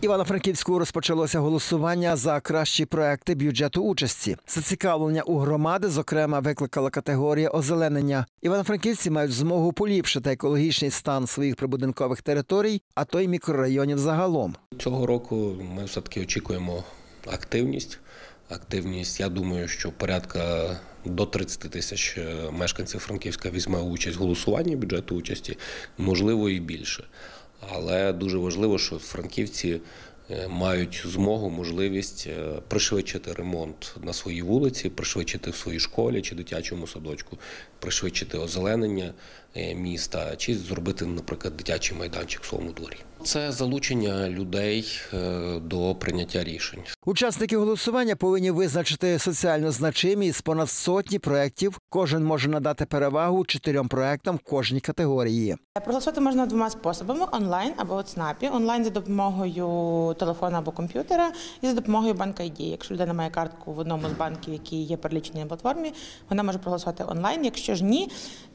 Івано-Франківську розпочалося голосування за кращі проекти бюджету участі. Зацікавлення у громади, зокрема, викликала категорія озеленення. Івано-франківці мають змогу поліпшити екологічний стан своїх прибудинкових територій, а то й мікрорайонів загалом. Цього року ми все-таки очікуємо активність. Активність, я думаю, що порядка до 30 тисяч е, мешканців Франківська візьме участь в голосуванні бюджету участі, можливо, і більше. Але дуже важливо, що франківці е, мають змогу, можливість е, пришвидшити ремонт на своїй вулиці, пришвидшити в своїй школі чи дитячому садочку, пришвидшити озеленення е, міста, чи зробити, наприклад, дитячий майданчик в своєму дворі. Це залучення людей е, до прийняття рішень. Учасники голосування повинні визначити соціально значимі з понад сотні проєктів. Кожен може надати перевагу чотирьом проектам в кожній категорії. Проголосувати можна двома способами: онлайн або в ЦНАПі. Онлайн за допомогою телефона або комп'ютера, і за допомогою банка ID. Якщо людина має картку в одному з банків, які є перелічені на платформі, вона може проголосувати онлайн. Якщо ж ні,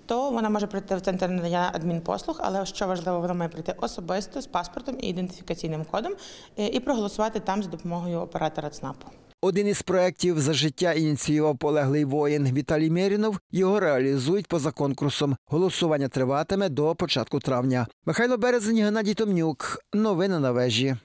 то вона може прийти в центр надання адмінпослуг, але що важливо, вона має прийти особисто з паспортом і ідентифікаційним кодом е, і проголосувати там за допомогою оператора ЦНАПу. Один із проєктів за життя ініціював полеглий воїн Віталій Мєрінов. Його реалізують поза конкурсом. Голосування триватиме до початку травня. Михайло Березень, Геннадій Томнюк. Новини на вежі.